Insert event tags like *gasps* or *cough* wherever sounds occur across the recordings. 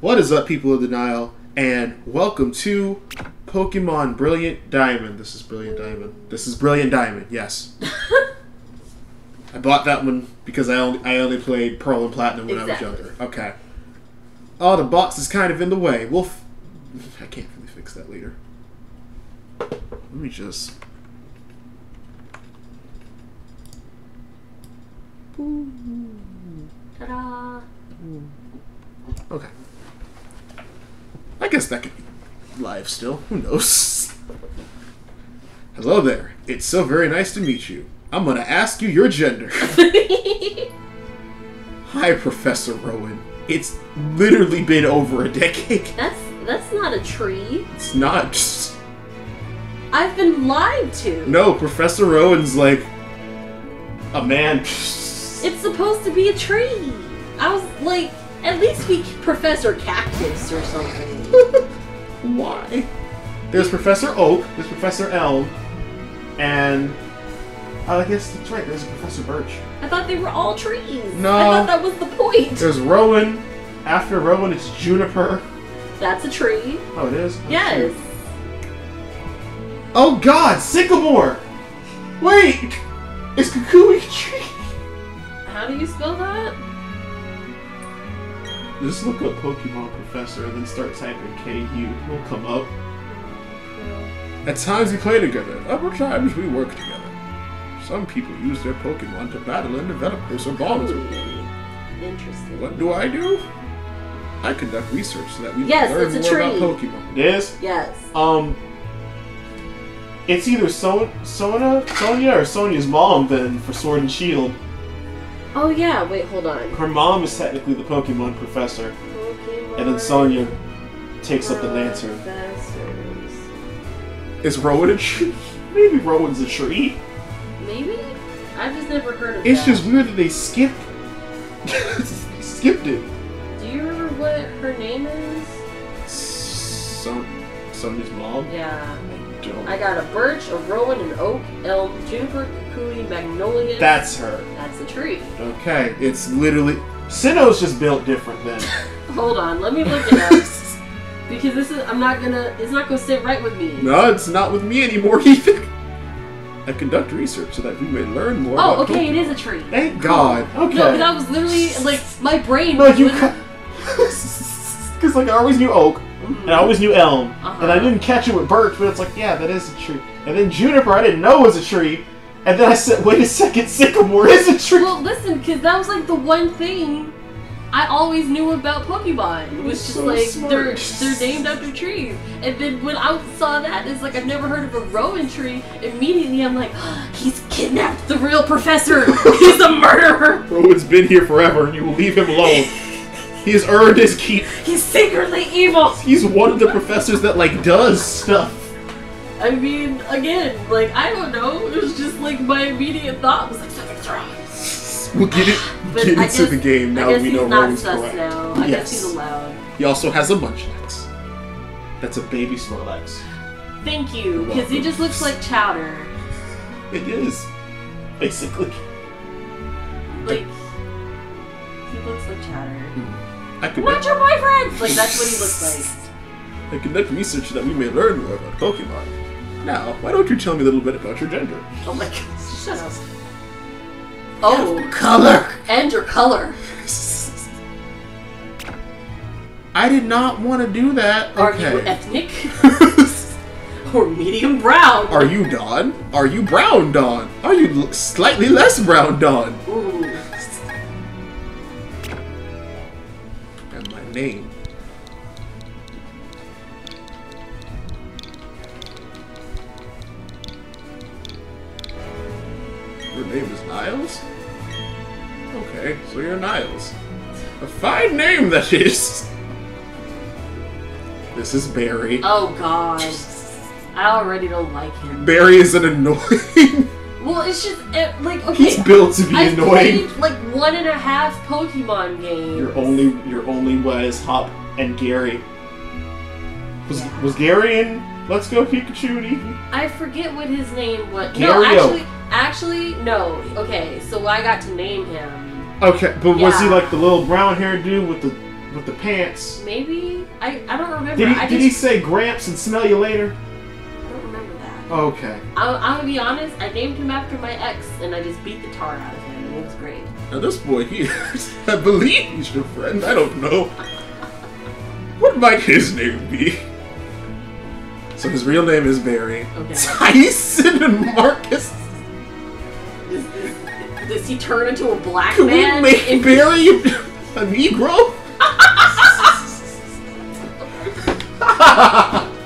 What is up, people of the Nile, and welcome to Pokemon Brilliant Diamond. This is Brilliant Diamond. This is Brilliant Diamond. Yes. *laughs* I bought that one because I only I only played Pearl and Platinum when Exactly. I was younger. Okay. Oh, the box is kind of in the way. We'll. F- I can't really fix that later. Let me just. Ta-da! Okay. I guess that could be live still. Who knows? Hello there. It's so very nice to meet you. I'm gonna ask you your gender. *laughs* Hi, Professor Rowan. It's literally been over a decade. That's that's not a tree. It's not just. I've been lied to. No, Professor Rowan's like. a man. It's supposed to be a tree. I was like, at least be Professor Cactus or something. *laughs* Why? There's Professor Oak, there's Professor Elm, and. I guess that's right, there's Professor Birch. I thought they were all trees. No. I thought that was the point. There's Rowan. After Rowan, it's Juniper. That's a tree. Oh, it is? Oh, Yes. shoot. Oh, God! Sycamore! Wait! It's Kukui Tree! How do you spell that? Just look up Pokemon Professor and then start typing KU. It'll come up. At times we play together, other times we work together. Some people use their Pokemon to battle and develop closer bonds with them. Interesting. What do I do? I conduct research so that we can Yes, learn it's a more about tree. Pokemon. It is? Yes. Um, it's either so- Sona, Sonia, or Sonia's mom. Then for Sword and Shield, Oh yeah. Wait. Hold on. her mom is technically the Pokemon professor, Pokemon and then Sonia takes up the lantern. Professors. Is Rowan a tree? *laughs* Maybe Rowan's a tree. Maybe. I've just never heard of It's that. just weird that they skipped. they *laughs* skipped it. Do you remember what her name is? So- Sonia's mom. Yeah. I got a birch, a rowan, an oak, elm, juniper, kukui, magnolia. That's her. That's a tree. Okay, it's literally. Sinnoh's just built different then. *laughs* Hold on, let me look it up. *laughs* because this is I'm not gonna it's not gonna sit right with me. No, it's not with me anymore *laughs* either. I conduct research so that we may learn more Oh, okay, it Pokemon. is a tree. Thank God. Okay. No, because I was literally like my brain No, you Because, like, I always knew oak, and I always knew elm, Uh-huh. and I didn't catch it with birch, but it's like, yeah, that is a tree. And then juniper, I didn't know was a tree, and then I said, wait a second, *laughs* sycamore is a tree. Well, listen, because that was like the one thing I always knew about Pokemon. It was just So like smart. they're they're named after trees. And then when I saw that, it's like I've never heard of a Rowan tree. Immediately, I'm like, he's kidnapped the real professor. *laughs* he's a murderer. Rowan's been here forever, and you will leave him alone. He has earned his keep. He's secretly evil. He's one of the professors that, like, does stuff. I mean, again, like I don't know. It was just like my immediate thought was like something's wrong. We'll get it, *sighs* But get I into guess- the game now guess we know Rowan's correct. now. I yes. guess he's allowed. He also has a Munchlax. That's a baby Snorlax. Thank you, because he just looks like Chowder. It is. Basically. Like he looks like Chowder. Hmm. I Not your boyfriend. Like that's what he looks *laughs* like. I conduct research that we may learn more about Pokemon. Now, why don't you tell me a little bit about your gender? Oh my god, *laughs* shut up. Oh, Color! and your color. I did not want to do that. Are Okay. you ethnic *laughs* or medium brown? Are you Don? Are you brown Don? Are you l- slightly less brown Don? Ooh. Name. Your name is Niles? Okay, so you're Niles. A fine name that is. This is Barry. Oh god. I already don't like him. Barry is an annoying. Well, it's just it, like okay. He's built to be I've annoying. played like one and a half Pokemon games. Your only your only was Hop and Gary. Was was Gary in Let's Go Pikachu? Even? I forget what his name was. Gary no, actually, actually, no. Okay, so I got to name him. Okay, but was he like the little brown haired dude with the with the pants. Maybe I I don't remember. Did he, I did just he say Gramps and smell you later? Okay. I'm, I'm gonna be honest. I named him after my ex, and I just beat the tar out of him, and it was great. Now this boy here, *laughs* I believe he's your friend. I don't know. What might his name be? So his real name is Barry. Okay. *laughs* Tyson and Marcus. Does, does he turn into a black Can we make Barry a Negro? *laughs*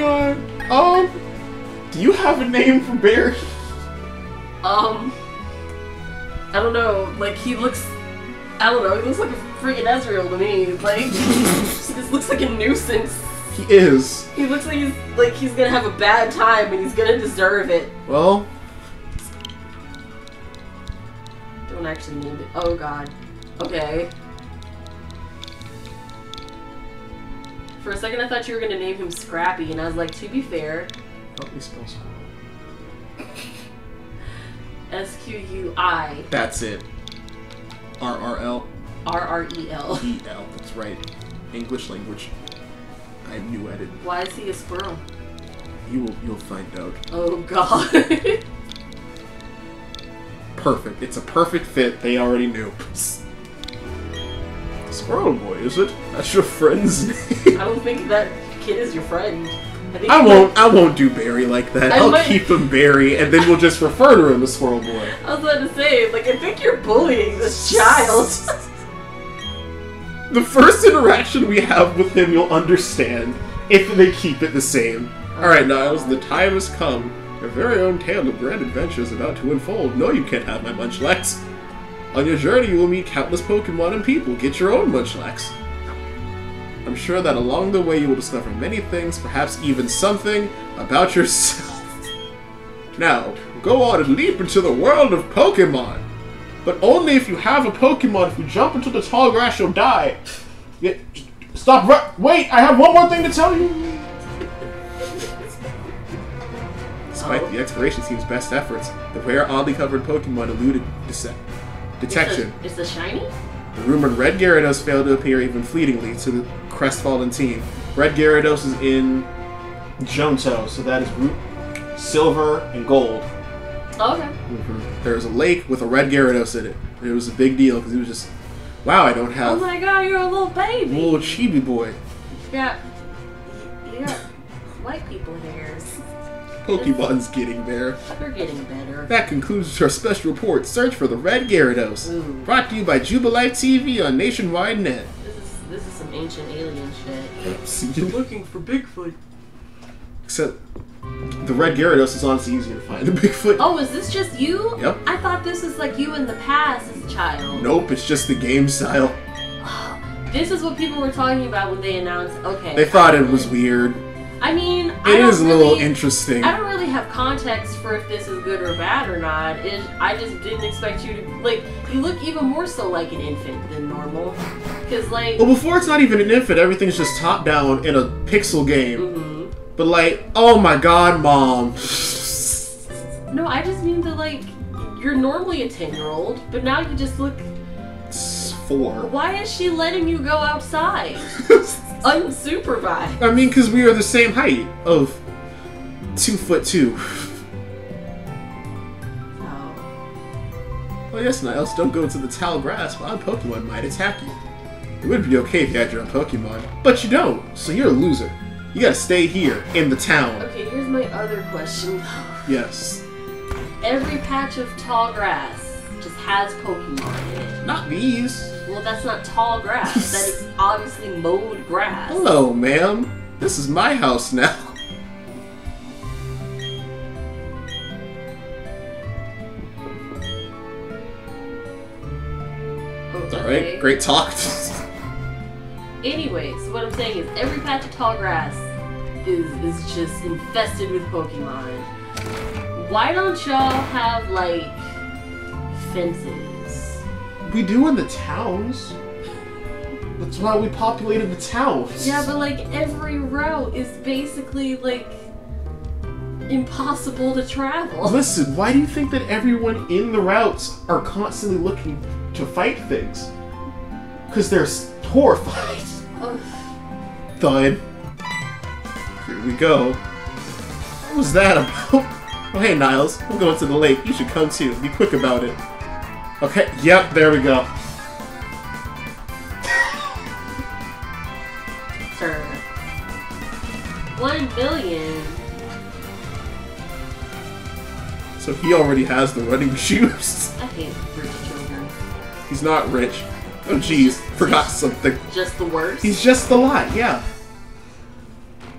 oh god. Um, do you have a name for Barry? Um, I don't know. Like he looks, I don't know. He looks like a freaking Ezreal to me. Like *laughs* this looks like a nuisance. He is. He looks like he's like he's gonna have a bad time and he's gonna deserve it. Well, Don't actually need it. Oh god. Okay. For a second, I thought you were gonna name him Scrappy, and I was like, to be fair, help me spell school. S Q U I That's it. R R L R R E L. E L. That's right. English language. I'm new at it. Why is he a squirrel? You will. You'll find out. Oh god. *laughs* Perfect. It's a perfect fit. They already knew. Squirrel boy, is it? That's your friend's *laughs* name. I don't think that kid is your friend. I, I won't. I won't do Barry like that. I I'll might- keep him Barry, and then we'll just refer to him as Squirrel Boy. I was about to say, like, I think you're bullying this child. *laughs* The first interaction we have with him, you'll understand if they keep it the same. All right, Niles, the time has come. Your very own tale of grand adventure is about to unfold. No, you can't have my Munchlax. On your journey, you will meet countless Pokemon and people. Get your own Munchlax. I'm sure that along the way you will discover many things, perhaps even something about yourself. *laughs* Now, go on and leap into the world of Pokemon. But only if you have a Pokemon. If you jump into the tall grass, you'll die. Yeah, stop. Wait, I have one more thing to tell you. Despite the exploration team's best efforts, the rare, oddly covered Pokemon eluded dese- detection. Is the shiny? The rumored Red Gyarados failed to appear even fleetingly to the crestfallen team. Red Gyarados is in Johto, so that is root, silver, and gold. Oh, okay. Mm-hmm. There was a lake with a Red Gyarados in it. And it was a big deal because it was just, wow, I don't have. Oh my god, you're a little baby. little chibi boy. Yeah. you got white people hairs. Pokemon's getting there. You're getting better. That concludes our special report, Search for the Red Gyarados. Ooh. Brought to you by Jubilife TV on Nationwide Net. This is this is some ancient alien shit. *laughs* You're looking for Bigfoot. Except the Red Gyarados is honestly easier to find than Bigfoot. Oh, is this just you? Yep. I thought this was like you in the past as a child. Nope, it's just the game style. *sighs* This is what people were talking about when they announced. Okay. They thought it was weird. I mean, I It don't is a little really- interesting. I don't really have context for if this is good or bad or not. It, I just didn't expect you to like. You look even more so like an infant than normal, because like. Well, before it's not even an infant, everything's just top down in a pixel game. mhm. But like, oh my god, mom. No, I just mean that like you're normally a ten year old, but now you just look. It's four. Why is she letting you go outside *laughs* unsupervised? I mean, because we are the same height of two foot two. *laughs* Oh. Oh yes, Niles, don't go into the tall grass. Wild Pokemon might attack you. It would be okay if you had your own Pokemon, but you don't, so you're a loser. You gotta stay here, in the town. Okay, here's my other question. *sighs* Yes. Every patch of tall grass just has Pokemon in it. Not these. Well, that's not tall grass. that is *laughs* obviously mowed grass. Hello, ma'am. This is my house now. *laughs* Okay. Alright, great talk. *laughs* Anyway, so what I'm saying is every patch of tall grass is is just infested with Pokemon. Why don't y'all have like fences? We do in the towns. That's why we populated the towns. Yeah, but like every route is basically like impossible to travel. Listen, why do you think that everyone in the routes are constantly looking to fight things. Because they're horrified. Ugh. Thud. Here we go. What was that about? Oh, hey, Niles. I'm going to the lake. You should come too. Be quick about it. Okay, yep, there we go. Sir. One million. So he already has the running *laughs* shoes. I hate rich children. He's not rich. Oh, jeez. Forgot something. Just the worst. He's just the lot, yeah.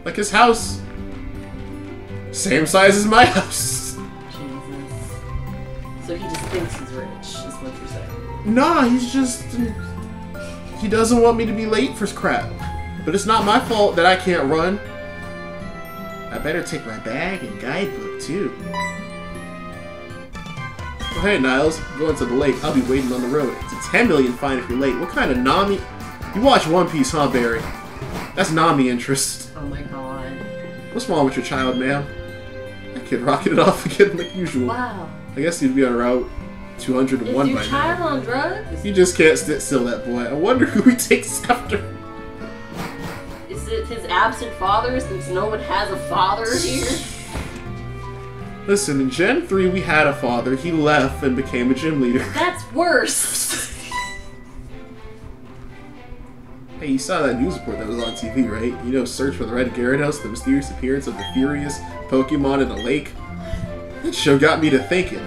Like his house. Same size as my *laughs* house. Jesus. So he just thinks he's Nah, he's just. He doesn't want me to be late for crap. But it's not my fault that I can't run. I better take my bag and guidebook too. Oh, hey, Niles. I'm going to the lake. I'll be waiting on the road. It's a 10 million fine if you're late. What kind of Nami? You watch One Piece, huh, Barry? That's Nami interest. Oh my god. What's wrong with your child, ma'am? That kid it off *laughs* again like usual. Wow. I guess he'd be on route 201 Is by your now. child on drugs? You just can't sit still, that boy. I wonder who he takes after. Is it his absent father since no one has a father here? Listen, in Gen 3 we had a father. He left and became a gym leader. *laughs* That's worse. Hey, you saw that news report that was on TV, right? You know, search for the Red Gyarados, the mysterious appearance of the furious Pokemon in a lake? That show got me to thinking.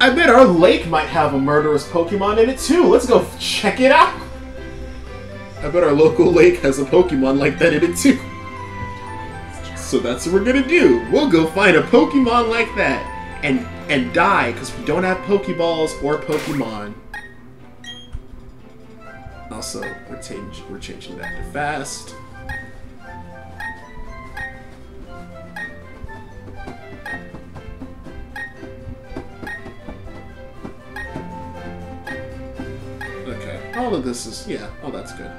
I bet our lake might have a murderous Pokemon in it too. Let's go check it out. I bet our local *laughs* lake has a Pokemon like that in it too. So that's what we're gonna do. We'll go find a Pokemon like that and and die because we don't have Pokeballs or Pokemon. Also, we're, we're changing that to fast. All of this is, yeah, oh, that's good.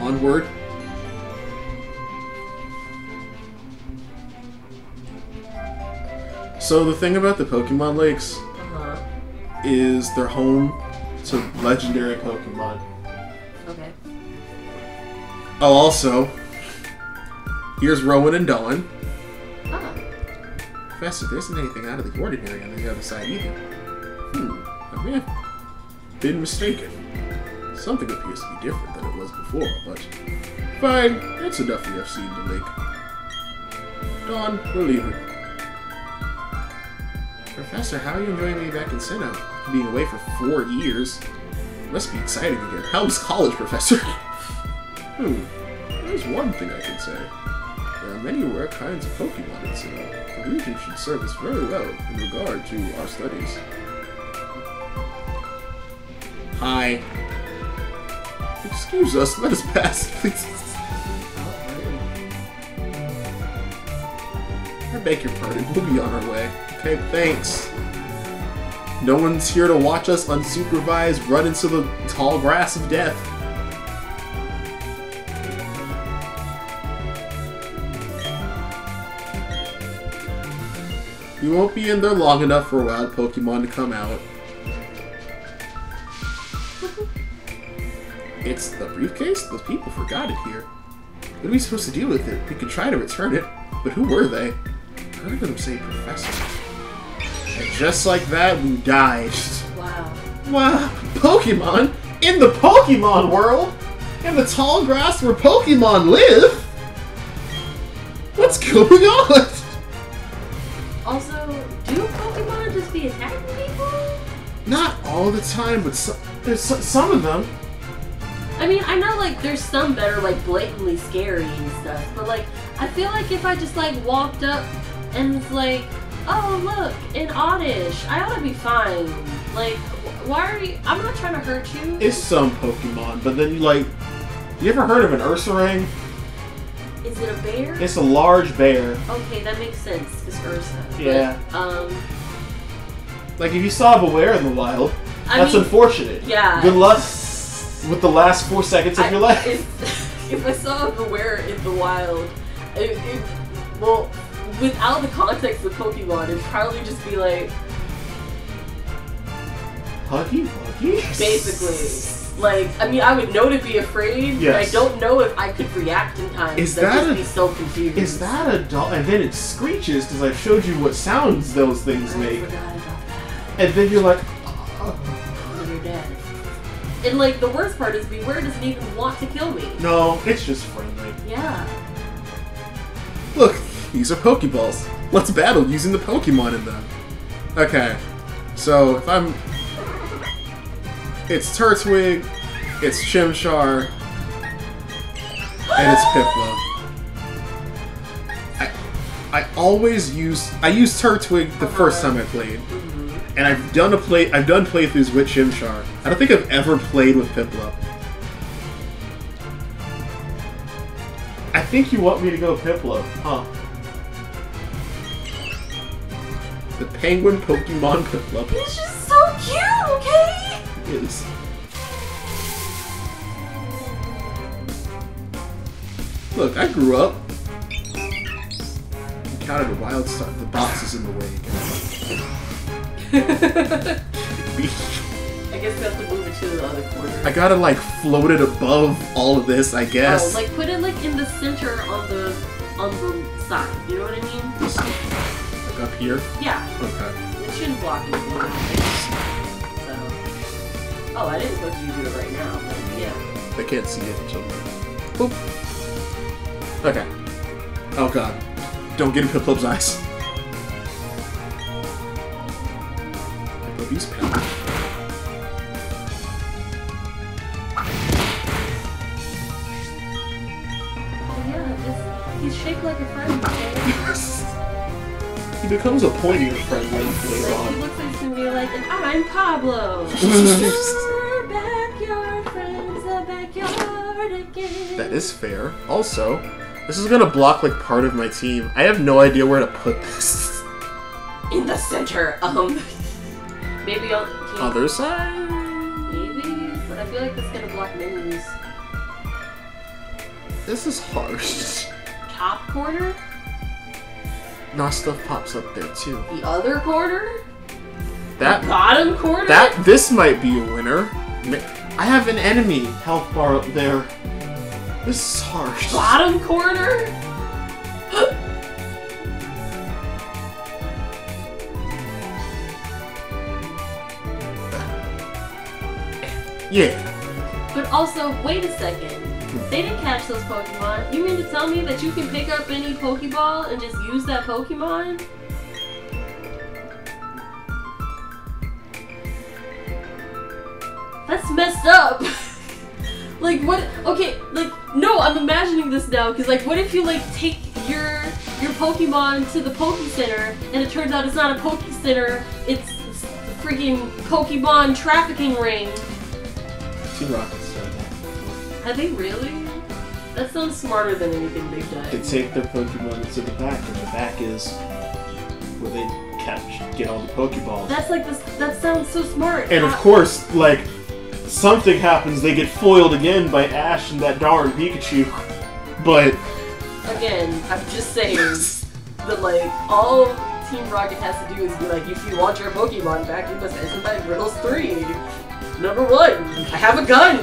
Onward. So the thing about the Pokemon Lakes Uh-huh. is they're home to legendary Pokemon. Okay. Oh, also, here's Rowan and Dawn. Professor, there isn't anything out of the ordinary on the other side either. Hmm, I may have been mistaken. Something appears to be different than it was before, but fine, that's enough we have seen the lake. Dawn, we're leaving. Professor, how are you enjoying being back in Sinnoh? Being away for four years. Must be exciting again. How was college, Professor? *laughs* hmm, there's one thing I can say. There are many rare kinds of Pokemon in Sinnoh. Region should serve us very well in regard to our studies. Hi. Excuse us, let us pass, *laughs* please. I beg your pardon, we'll be on our way. Okay, thanks. No one's here to watch us unsupervised run into the tall grass of death. We won't be in there long enough for a wild Pokemon to come out. *laughs* It's the briefcase? Those people forgot it here. What are we supposed to do with it? We could try to return it, but who were they? I heard them say professor. And just like that, we died. Wow. Wow, Pokemon? In the Pokemon world? In the tall grass where Pokemon live? What's going *laughs* on? All the time, but so, there's so, some of them. I mean, I know like there's some that are like blatantly scary and stuff, but like I feel like if I just like walked up and was like, oh look, an Oddish, I ought to be fine. Like, why are you? I'm not trying to hurt you. It's some Pokemon, but then you like. You ever heard of an Ursaring? Is it a bear? It's a large bear. okay, that makes sense. It's Ursa. But, Yeah. um. Like if you saw a Bewear in the wild, I that's mean, unfortunate. yeah. Good luck with the last four seconds of I- your life. *laughs* If, if I saw a Bewear in the wild, it, it, well, without the context of Pokemon, it'd probably just be like Huggy Wuggy? basically. Like, I mean, I would know to be afraid, but I don't know if I could react in time. Is I'd that just a- be so confused. Is that a dog? And then it screeches because I showed you what sounds those things I make. forgot. And then you're like, And you're dead. And like the worst part is Bewear doesn't even want to kill me. no, it's just friendly. Yeah. Look, these are Pokeballs. Let's battle using the Pokemon in them. Okay, so if I'm. It's Turtwig, it's Chimchar, and it's Piplup. I, I always use I used Turtwig the first time I played, mm-hmm. And I've done a play I've done playthroughs with Chimchar. I don't think I've ever played with Piplup. I think you want me to go Piplup, huh? The penguin Pokemon Piplup It's just so cute, okay? is. Look, I grew up. Encountered a wild start. The box is in the way again. *laughs* I guess we have to move it to the other corner. I gotta like float it above all of this, I oh, guess. Oh, like put it like in the center on the on the side. You know what I mean? Just, like up here. Yeah. Okay. It shouldn't block anything. So. Oh, I didn't supposed you do it right now, but yeah. They can't see it until. Boop. Okay. Oh god. Don't get in Piplup's eyes. Piplup, power. Oh yeah, just he's shaped like a friend. He becomes a pointier friend later Like, he on. looks like he's gonna be like, and I'm Pablo. *laughs* Your backyard friends, the backyard again. That is fair. Also, this is gonna block like part of my team. I have no idea where to put this. in the center. Um, maybe on Other side? Maybe, but I feel like that's gonna block menus. This is harsh. Top corner, nah, stuff pops up there too. the other corner, That bottom corner. that this might be a winner. I have an enemy health bar up there. This is harsh. bottom corner. *gasps* *laughs* Yeah. But also, wait a second. They didn't catch those Pokemon. You mean to tell me that you can pick up any Pokeball and just use that Pokemon? That's messed up. *laughs* like what? Okay, like no, I'm imagining this now because like, what if you like take your your Pokemon to the Poke Center and it turns out it's not a Poke Center, it's, it's the freaking Pokemon trafficking ring. Team Rocket's. Have they really? That sounds smarter than anything they've done. They take their Pokemon into the back, and the back is where they catch, get all the Pokeballs. That's like this. That sounds so smart. And of course, like, something happens, they get foiled again by Ash and that darn Pikachu. But, again, I'm just saying that like all Team Rocket has to do is be like, if you want your Pokemon back, you must answer my riddles three. Number one, I have a gun. *laughs*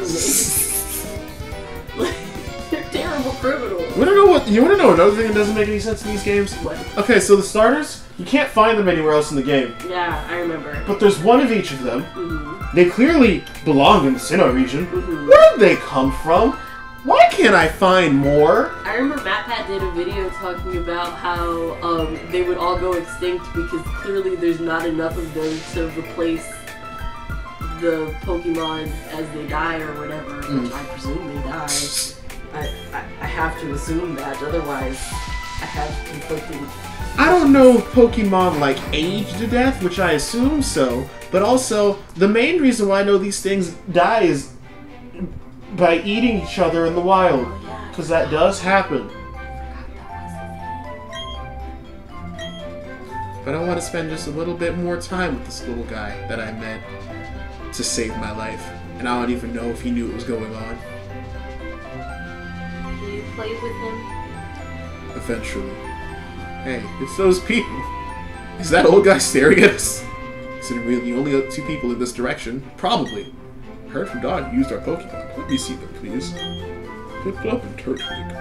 You're terrible criminals. you wanna know what, you wanna know another thing that doesn't make any sense in these games? What? Okay, so the starters, you can't find them anywhere else in the game. Yeah, I remember. But there's one of each of them. hmm They clearly belong in the Sinnoh region. hmm Where did they come from? Why can't I find more? I remember MatPat did a video talking about how um, they would all go extinct because clearly there's not enough of them to replace the Pokemon as they die or whatever, which Mm. I presume they die. I, I, I have to assume that, otherwise I have conflicting. I don't know if Pokemon like age to death, which I assume so, but also the main reason why I know these things die is by eating each other in the wild, Oh because that does happen. But I want to spend just a little bit more time with this little guy that I met to save my life, and I don't even know if he knew what was going on. you played with him. Eventually, Hey, it's those people. Is that old guy staring at us? Considering we're the only two people in this direction, probably. Heard from Dawn used our Pokemon. Let me see them, please. Piplup and Turtwig.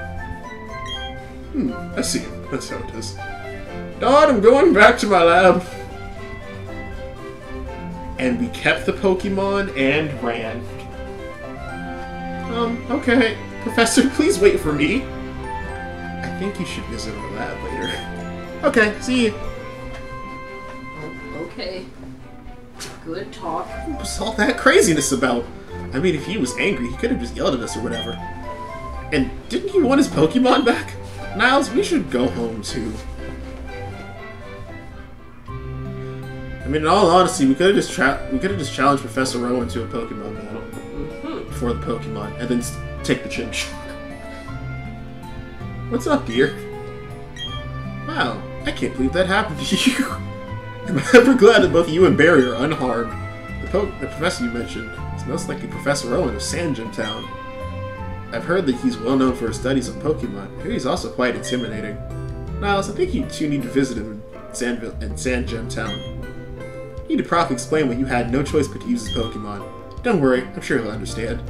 Hmm, I see. That's how it is. Dawn, I'm going back to my lab. And we kept the Pokemon and ran. Um, okay. Professor, *laughs* please wait for me. I think you should visit our lab later. *laughs* Okay, see you. Oh, okay. Good talk. What was all that craziness about? I mean, if he was angry, he could have just yelled at us or whatever. And didn't he want his Pokemon back? Niles, we should go home too. I mean, in all honesty, we could have just tra- we could have just challenged Professor Rowan to a Pokemon battle Mhm. for the Pokemon, and then take the Chinch. What's up, dear? Wow, I can't believe that happened to you. *laughs* I'm ever glad that both you and Barry are unharmed. The, po- the professor you mentioned is most likely Professor Rowan of Sandgem Town. I've heard that he's well known for his studies on Pokemon. Hear he's also quite intimidating. Niles, I think you two need to visit him in, Sandville- in Sandgem Town. You need to properly explain why you had no choice but to use his Pokemon. Don't worry, I'm sure he'll understand.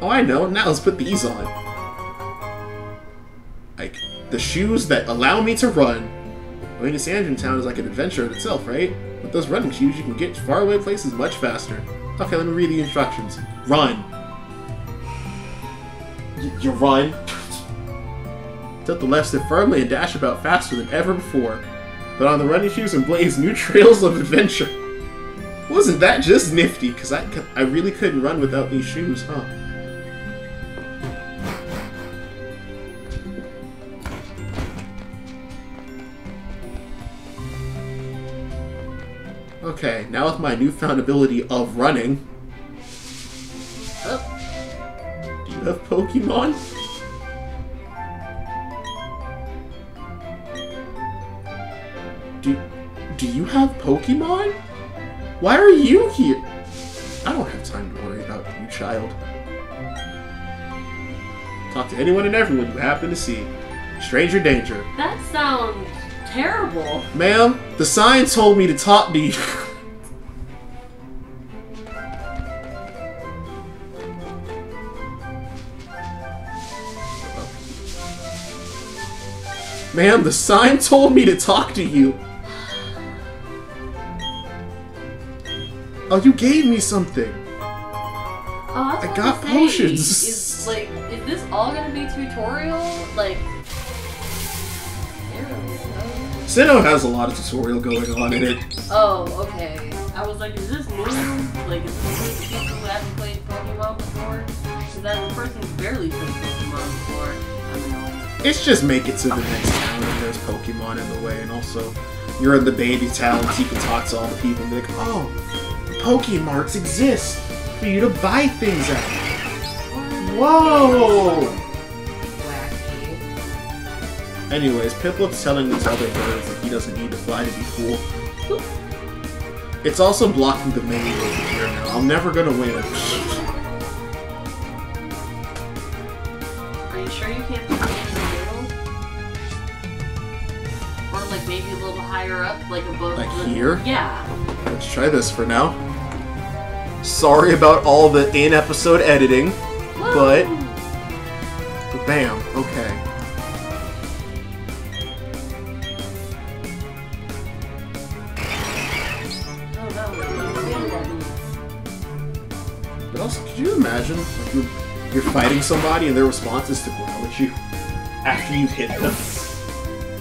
Oh, I know. Now let's put these on. Like, the shoes that allow me to run. Going to Sandgem Town is like an adventure in itself, right? With those running shoes, you can get to faraway places much faster. Okay, let me read the instructions. Run. Y- you run. Tilt the left stick firmly and dash about faster than ever before. Put on the running shoes and blaze new trails of adventure. Wasn't that just nifty? Because I, I really couldn't run without these shoes, huh? Okay, now with my newfound ability of running, Oh, do you have Pokemon? Do, do you have Pokemon? Why are you here? I don't have time to worry about you, child. Talk to anyone and everyone you happen to see. Stranger danger. that sounds terrible. Ma'am, the sign told me to talk to you. *laughs* Ma'am, the sign told me to talk to you. Oh, you gave me something. Oh, I got potions. Is like, is this all gonna be tutorial? Like. Sinnoh has a lot of tutorial going on in it. Oh, okay. I was like, is this new? Like, is this new to people who haven't played Pokemon before? Because that person's barely played Pokemon before. I'm annoyed. It's just make it to the next town and there's Pokemon in the way, and also you're in the baby town so you can talk to all the people and be like, oh, Pokemarts exist for you to buy things at. Whoa! Anyways, Piplup's telling these other birds that he doesn't need to fly to be cool. It's also blocking the main over here now. I'm never gonna win. Are you sure you can't put in the middle? Or like maybe a little higher up, like above Like the... here? Yeah. Let's try this for now. Sorry about all the in-episode editing. But- Bam. Okay. No. But also, could you imagine like you're, you're fighting somebody and their response is to growl at you after you've hit them?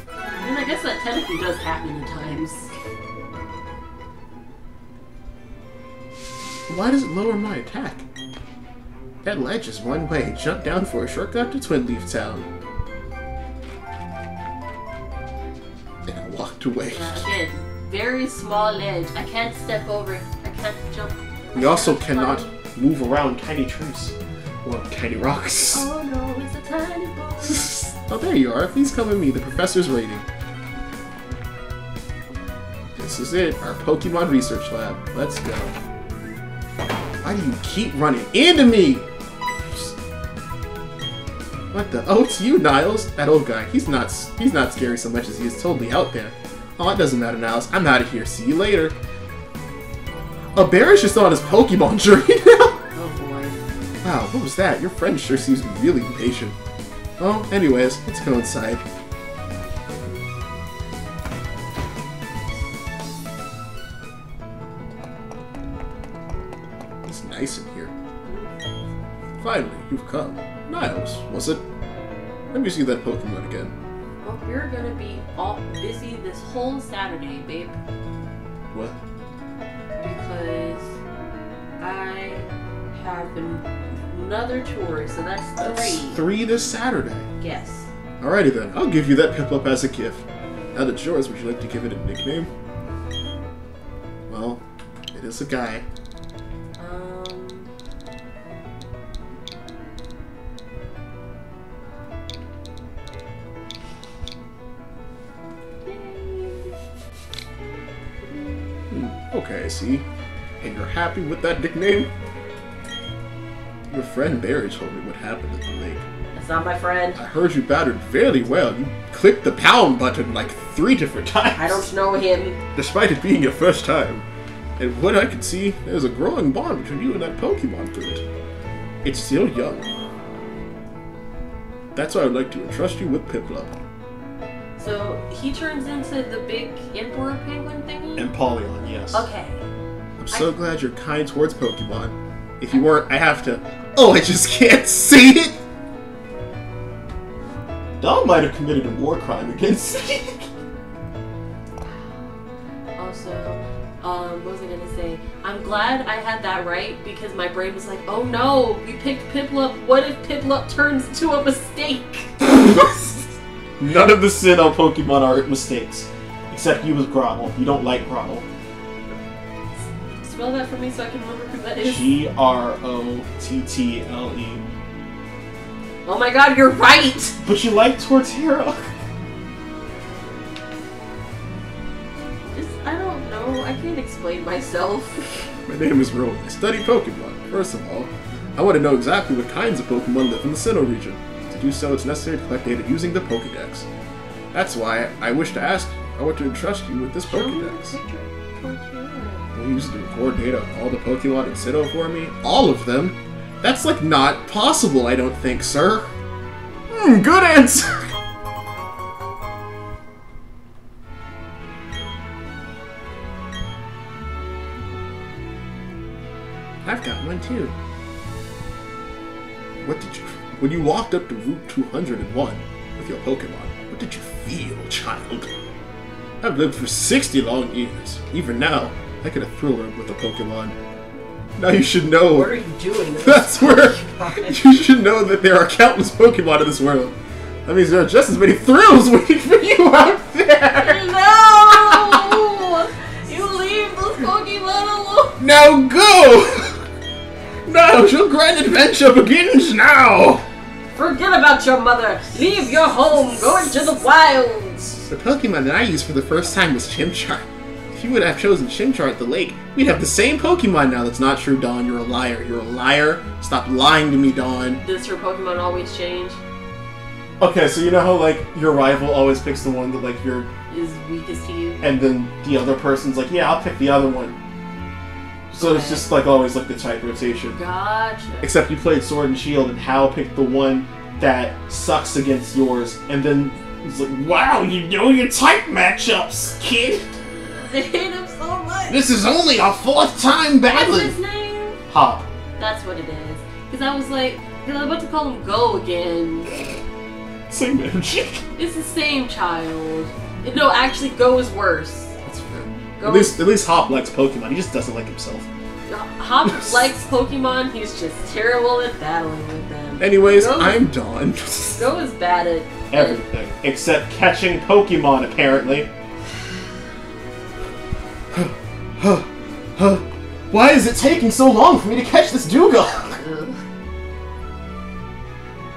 I mean, I guess that technically does happen at times. Why does it lower my attack? That ledge is one way. Jump down for a shortcut to Twinleaf Town. And I walked away. Very small ledge. I can't step over it. I can't jump. We also cannot move around tiny trees or tiny rocks. Oh no, it's a tiny *laughs* boy. oh, there you are. Please come with me. The professor's waiting. This is it. Our Pokemon research lab. Let's go. Why do you keep running into me? What the? Oh, it's you, Niles. That old guy. He's not. He's not scary so much as he is totally out there. Oh, it doesn't matter, Niles. I'm out of here. See you later. A bear is just on his Pokemon *laughs* journey now. Oh boy. Wow, what was that? Your friend sure seems really impatient. Well, anyways, let's go inside. Finally, you've come. Niles, was it? Let me see that Pokemon again. Well, you're gonna be all busy this whole Saturday, babe, What? because I have another tour, so that's That's three. three this Saturday. Yes. Alrighty then, I'll give you that Piplup as a gift. Now that it's yours, would you like to give it a nickname? Well, it is a guy. Okay, see. And you're happy with that nickname? Your friend Barry told me what happened at the lake. That's not my friend. I heard you battered fairly well. You clicked the pound button like three different times. I don't know him. Despite it being your first time. And what I can see, there's a growing bond between you and that Pokemon fruit. It's still young. That's why I'd like to entrust you with Piplup. So he turns into the big emperor penguin thingy. Empoleon, yes. okay. I'm so glad you're kind towards Pokemon. If you weren't, I have to. Oh, I just can't *laughs* see it! Dawn might have committed a war crime against me. *laughs* Also, um, what was I gonna say? I'm glad I had that right because my brain was like, oh no, we picked Piplup. What if Piplup turns into a mistake? *laughs* None of the Sinnoh Pokemon are mistakes. Except you with Grotle. You don't like Grotle. Spell that for me so I can remember who that is. G R O T T L E. Oh my god, you're right! But you like Torterra. Just, I don't know. I can't explain myself. My name is Rowan. I study Pokemon. First of all, I want to know exactly what kinds of Pokemon live in the Sinnoh region. To do so, it's necessary to collect data using the Pokedex. That's why I wish to ask, I want to entrust you with this Pokedex. Will you use to record data on all the Pokemon in Sinnoh for me? All of them? That's like not possible, I don't think, sir. Hmm, good answer! *laughs* I've got one too. What did you. When you walked up to Route 201 with your Pokemon, what did you feel, child? I've lived for 60 long years. Even now, I could have a thriller with a Pokemon. Now you should know. What are you doing? *laughs* That's where you should know that there are countless Pokemon in this world. That means there are just as many thrills *laughs* waiting for you out there. No! You leave those Pokemon alone! Now go! Now your grand adventure begins now! Forget about your mother! Leave your home! Go into the wilds! The Pokemon that I used for the first time was Chimchar. If you would have chosen Chimchar at the lake, we'd have the same Pokemon now. That's not true, Dawn. You're a liar. You're a liar. Stop lying to me, Dawn. Does your Pokemon always change? Okay, so you know how, like, your rival always picks the one that, like, you're Is weakest to you? and then the other person's like, yeah, I'll pick the other one. So it's just like always like the type rotation. Gotcha. Except you played Sword and Shield, and Hal picked the one that sucks against yours, and then he's like, wow, you know your type matchups, kid. I hate him so much. This is only our fourth time battling. What's battling. his name? Hop. That's what it is. Because I was like, because I was about to call him Goh again. Same energy. *laughs* It's the same child. No, actually, Goh is worse. That's fair. Goh At least, at least Hop likes Pokemon. He just doesn't like himself. Hop *laughs* likes Pokemon. He's just terrible at battling with them. Anyways, Goh- I'm Dawn. Goh is bad at Everything except catching Pokemon, apparently. Why is it taking so long for me to catch this Dewgong? Ugh.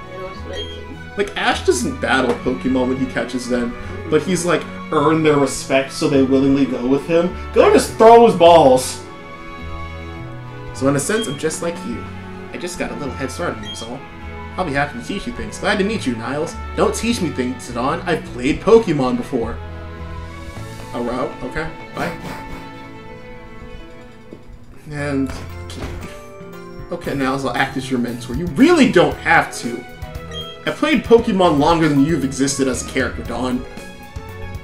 I don't like Ash doesn't battle Pokemon when he catches them, but he's like earned their respect, so they willingly go with him. Goh just throw his balls. So in a sense, I'm just like you. I just got a little head start on you, all. I'll be happy to teach you things. Glad to meet you, Niles. Dawn't teach me things, Don. I've played Pokemon before. Oh, wow. Okay. Bye. And... Okay, Niles, I'll act as your mentor. You really don't have to. I've played Pokemon longer than you've existed as a character, Dawn.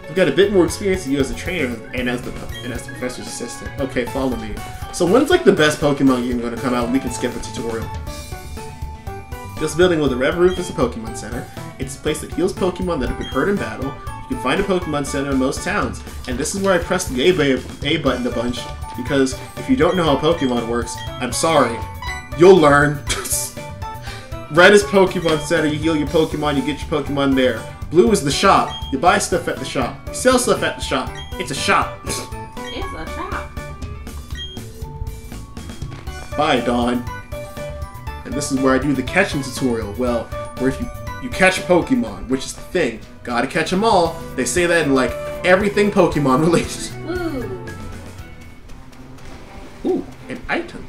I've got a bit more experience than you as a trainer and as the and as the professor's assistant. Okay, follow me. So when's like the best Pokemon game to come out? And we can skip the tutorial. This building with a red roof is a Pokemon Center. It's a place that heals Pokemon that have been hurt in battle. You can find a Pokemon Center in most towns. And this is where I press the A, a button a bunch, because if you don't know how Pokemon works, I'm sorry. You'll learn. *laughs* red is Pokemon Center, you heal your Pokemon, you get your Pokemon there. Blue is the shop. You buy stuff at the shop. You sell stuff at the shop. It's a shop. It's a shop. Bye, Dawn. And this is where I do the catching tutorial. Well, where if you, you catch a Pokemon, which is the thing. Gotta catch them all. They say that in like everything Pokemon *laughs* related. Woo. Ooh, an item.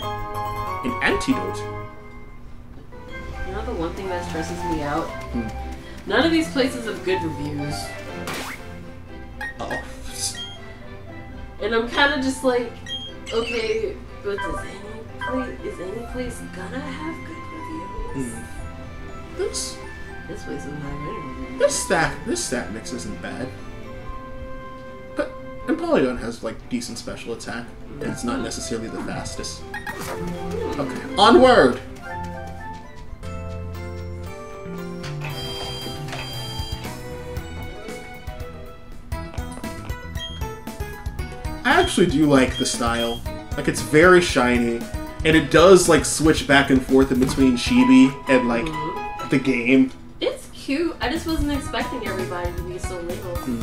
An antidote. You know the one thing that stresses me out? Hmm. None of these places have good reviews. Oh. And I'm kind of just like, okay, but does any place, is any place gonna have good reviews? Hmm. This place doesn't have any this stack this stat mix isn't bad. But and Polygon has like decent special attack, and it's not necessarily the fastest. Okay, onward. I actually do like the style. Like it's very shiny, and it does like switch back and forth in between Chibi and like mm-hmm. the game. Cute. I just wasn't expecting everybody to be so little. Hmm.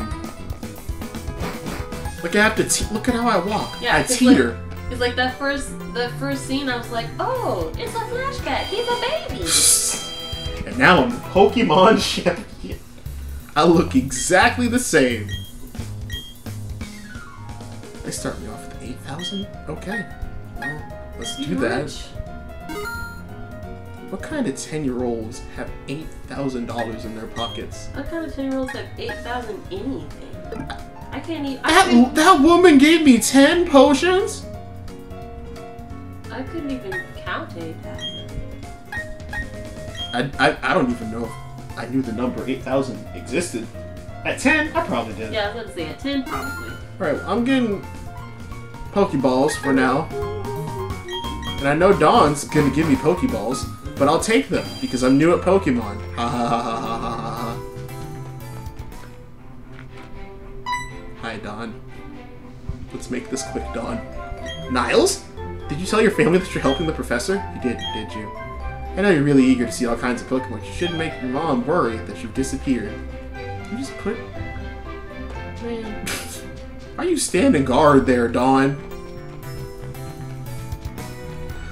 Look, I have to te- look at how I walk. Yeah, I teeter. It's like that first, the first scene. I was like, oh, it's a flashback. He's a baby. *laughs* and now I'm Pokemon *laughs* champion. I look exactly the same. They start me off with 8,000? Okay. Well, let's do that. rich. What kind of 10 year olds have $8,000 in their pockets? What kind of ten year olds have eight thousand anything? I can't even. I That, couldn't, that woman gave me 10 potions? I couldn't even count eight thousand. I, I, I don't even know if I knew the number 8,000 existed. At 10, I probably did. Yeah, I was to say at ten probably. Alright, I'm getting Pokeballs for now. And I know Dawn's gonna give me Pokeballs, but I'll take them because I'm new at Pokemon. Ha ha ha ha ha ha ha. Hi, Dawn. Let's make this quick, Dawn. Niles? Did you tell your family that you're helping the professor? You did, did you? I know you're really eager to see all kinds of Pokemon. You shouldn't make your mom worry that you've disappeared. You just put... Man... *laughs* Why are you standing guard there, Dawn?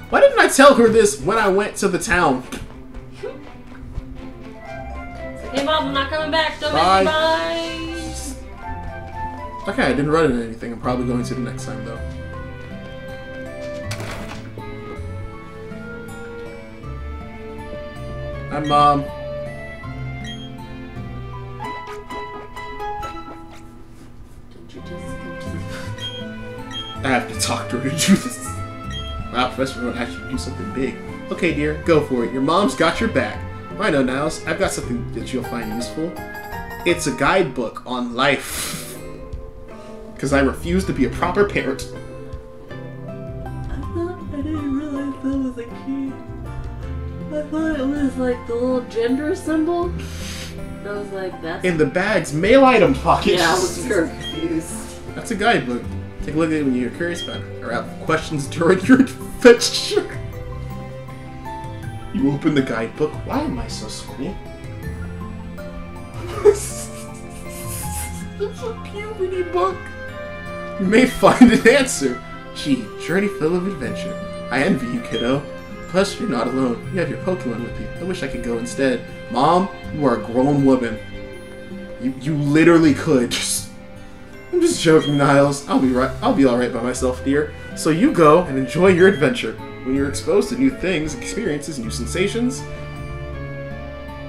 Why didn't I tell her this when I went to the town? It's hey mom, I'm not coming back. Don't Bye. bye. Okay, I didn't run into anything. I'm probably going to the next time, though. Hi, Mom. Don't you just come to I have to talk to her to do this. Wow, Professor would actually do something big. Okay, dear, go for it. Your mom's got your back. I know, Niles. I've got something that you'll find useful. It's a guidebook on life. *laughs* Because I refuse to be a proper parent. I thought I didn't realize that was a key. I thought it was like the little gender symbol. And I was like, that's In the bag's mail item pocket. yeah. I was confused. That's a guidebook. Take a look at it when you're curious about it, or have questions *laughs* during your adventure. You open the guidebook. Why am I so sweaty? *laughs* it's a puberty book. You may find an answer. Gee, journey full of adventure. I envy you, kiddo. Plus, you're not alone. You have your Pokemon with you. I wish I could go instead. Mom, you are a grown woman. You you literally could just I'm just joking, Niles. I'll be right. I'll be all right by myself, dear. So you go and enjoy your adventure. When you're exposed to new things, experiences, new sensations.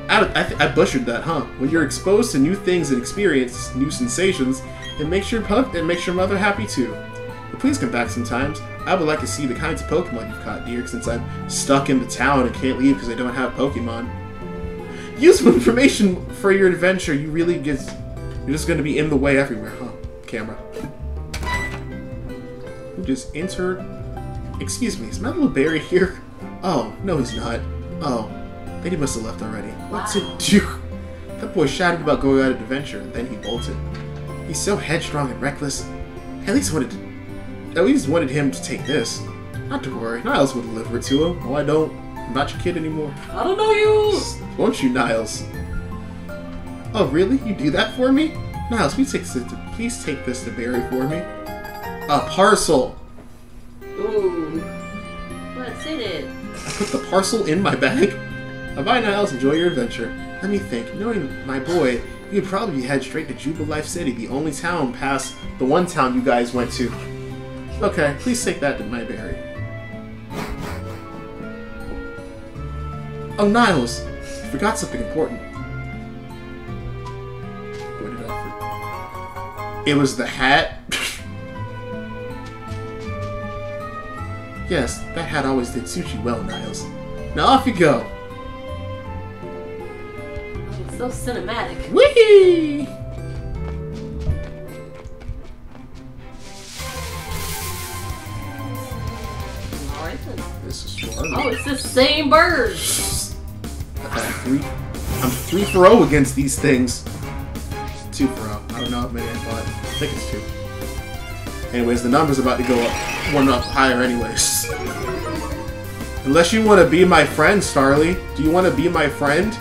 I, I, butchered that, huh? When you're exposed to new things and experience new sensations, it makes your pup it makes your mother happy too. But please come back sometimes. I would like to see the kinds of Pokemon you've caught, dear, since I'm stuck in the town and can't leave because I don't have Pokemon. Useful information for your adventure. You really get. you're just gonna be in the way everywhere, huh? Camera. Just entered. Excuse me, is my little Barry here? Oh, no, he's not. Oh, then he must have left already. What's it do? That boy shouted about going on an adventure, and then he bolted. He's so headstrong and reckless. At least wanted to, at least wanted him to take this. Not to worry, Niles will deliver it to him. Oh, I don't. I'm not your kid anymore. I don't know you. Won't you, Niles? Oh, really? You do that for me? Niles, please take this to, please take this to Barry for me. A parcel. Ooh. What's in it? I put the parcel in my bag. Bye, bye, Niles. Enjoy your adventure. Let me think. Knowing my boy, you'd probably head straight to Jubilife City, the only town past the one town you guys went to. Okay, please take that to my Barry. Oh, Niles, I forgot something important. It was the hat? yes, that hat always did suit you well, Niles. Now off you go! It's so cinematic. Whee! Alright then. This is one. Oh, it's the same bird! I'm three, I'm three for O against these things. Two for O think it's two. Anyways, the number's about to go up one up higher, anyways. Unless you want to be my friend, Starly. Do you want to be my friend?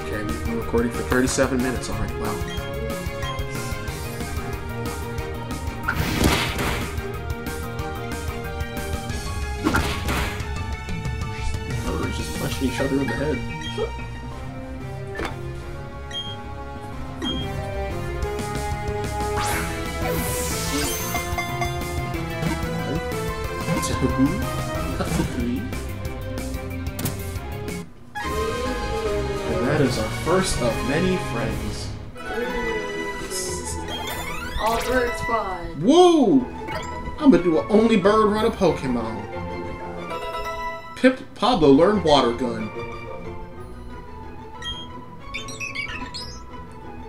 Okay, we've been recording for 37 minutes already. Wow. Three. And that is our first of many friends. All bird squad. Whoa! I'm gonna do an only bird run of Pokemon. Pip Pablo learned Water Gun.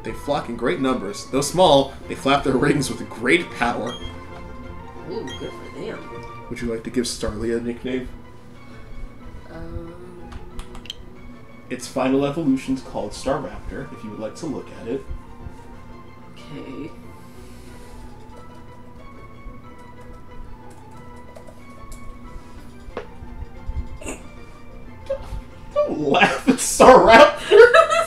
They flock in great numbers. Though small, they flap their wings with great power. Ooh, good for them. Would you like to give Starly a nickname? Its final evolution is called Staraptor, if you would like to look at it. okay. Don't laugh at Staraptor! *laughs*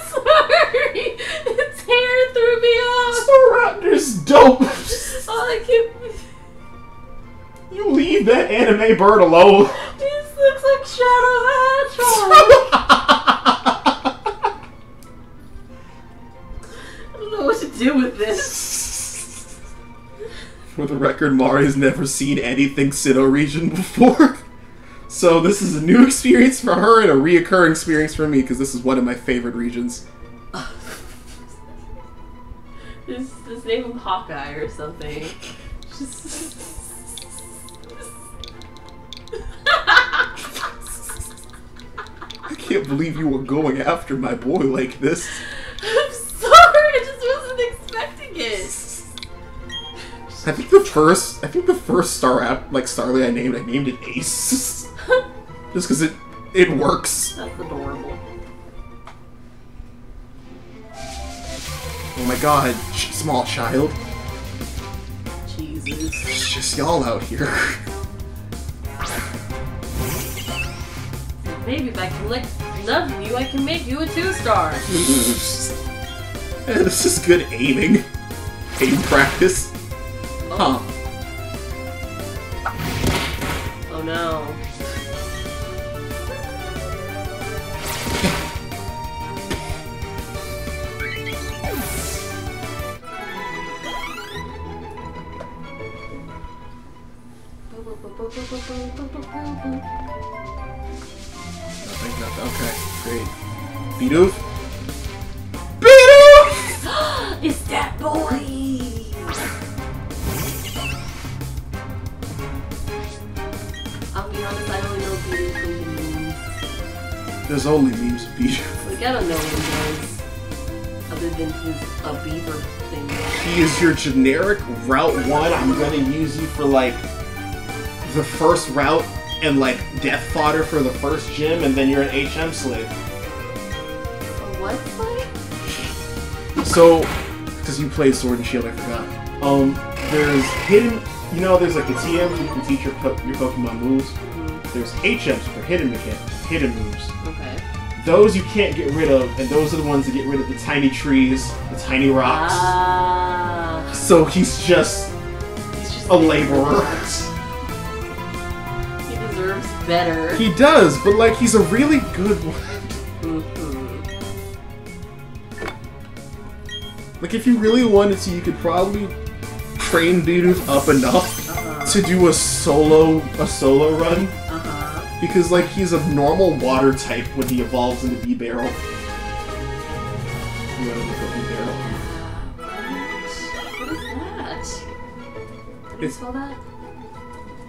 Sorry, its hair threw me off. Staraptor's dope! *laughs* Oh, I can't. You leave that anime bird alone! This looks like Shadow Hedgehog. *laughs* do with this. For the record, Mari has never seen anything Sinnoh region before. So this is a new experience for her and a reoccurring experience for me because this is one of my favorite regions. This this name him Hawkeye or something. Just. I can't believe you were going after my boy like this. I'm sorry, I just wasn't I think the first, I think the first star app like Starly I named, I named it Ace, *laughs* just because it it works. That's adorable. Oh my god, small child, Jesus. it's just y'all out here. Maybe if I collect enough of you, I can make you a two star. Eh, *laughs* this is good aiming. Practice. Huh. Oh no. Nothing, nothing. Okay, great. Bidoof? There's only memes of Bidoof. Like, I don't know what he does. Other than he's a beaver thing. He is your generic Route 1. I'm gonna use you for, like, the first route and, like, death fodder for the first gym, and then you're an HM slave. A what slave? So, because you played Sword and Shield, I forgot. Um, there's hidden, you know, there's like a TM, you can teach your, your Pokemon moves. There's HMs, for hidden mechanics, hidden moves. Okay. Those you can't get rid of, and those are the ones that get rid of the tiny trees, the tiny rocks. Ah. So he's just He's just a laborer. He deserves better. He does, but like he's a really good one. Mhm. Like if you really wanted to, you could probably train Bidoof up enough Uh-huh. to do a solo a solo run. Because like he's a normal water type when he evolves into Bibarel. You wanna look up Bibarel? What is that? How do you spell that?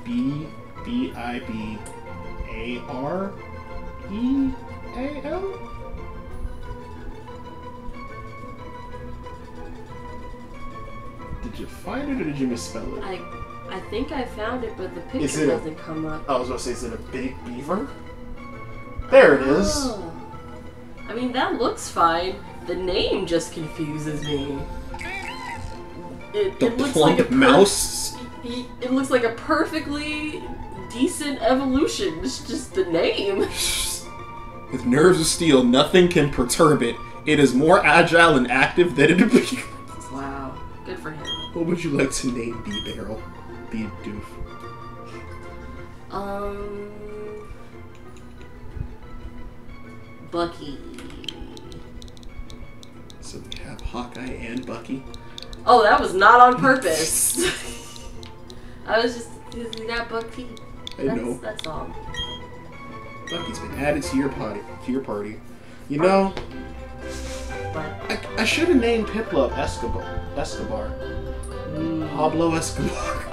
B B I B A R E A Did you find it or did you misspell it? I I think I found it, but the picture Is it a- doesn't come up. I was gonna say, is it a big beaver? There it is. Oh. I mean, that looks fine. The name just confuses me. It, The it looks like a mouse. It looks like a perfectly decent evolution. It's just the name. *laughs* With nerves of steel, nothing can perturb it. It is more agile and active than it appears. What would you like to name Bibarel? B Doof. Um, Bucky. So we have Hawkeye and Bucky. Oh, that was not on purpose. *laughs* I was just we got Bucky. I That's, know. That's all. Bucky's been added to your party. To your party. You know, But I, I should have named Piplup Escobar. Escobar. Mm, Pablo Escobar.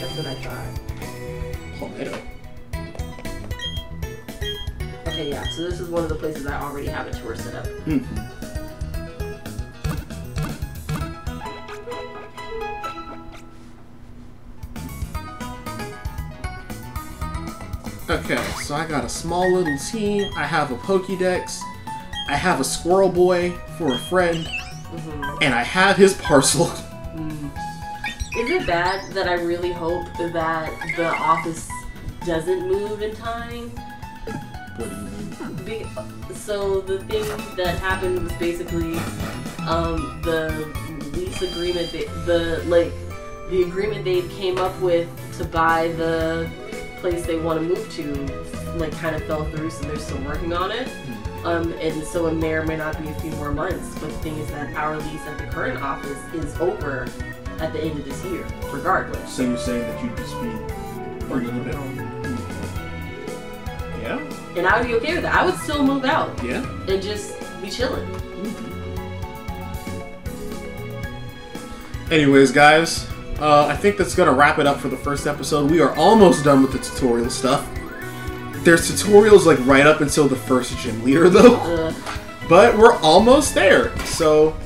That's what I thought. Palmetto. Okay, yeah. So this is one of the places I already have a tour set up. Mhm. Okay, so I got a small little team. I have a Pokédex. I have a Squirrel Boy for a friend. Hmm And I have his parcel. *laughs* Is it bad that I really hope that the office doesn't move in time? What do you mean? Be- so the thing that happened was basically um, the lease agreement, they, the like the agreement they came up with to buy the place they want to move to, like kind of fell through. So they're still working on it. Um, and so it may or may not be a few more months. But the thing is that our lease at the current office is over at the end of this year, regardless. So you're saying that you'd just be a bit Yeah? And I would be okay with that. I would still move out Yeah? and just be chilling. Anyways, guys, uh, I think that's gonna wrap it up for the first episode. We are almost done with the tutorial stuff. There's tutorials like right up until the first gym leader, *laughs* though, Uh, but we're almost there. So,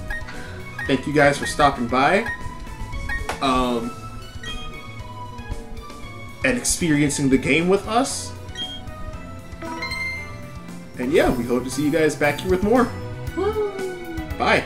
thank you guys for stopping by, um, and experiencing the game with us. And yeah, we hope to see you guys back here with more. woo. Bye.